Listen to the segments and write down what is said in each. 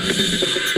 you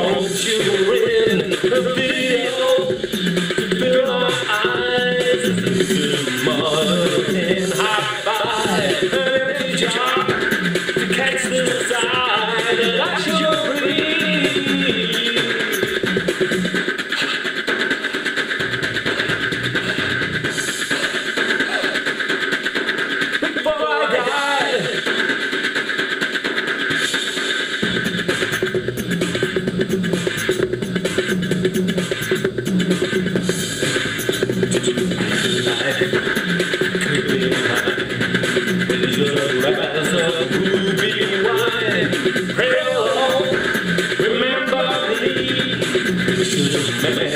получил chương trình bye bye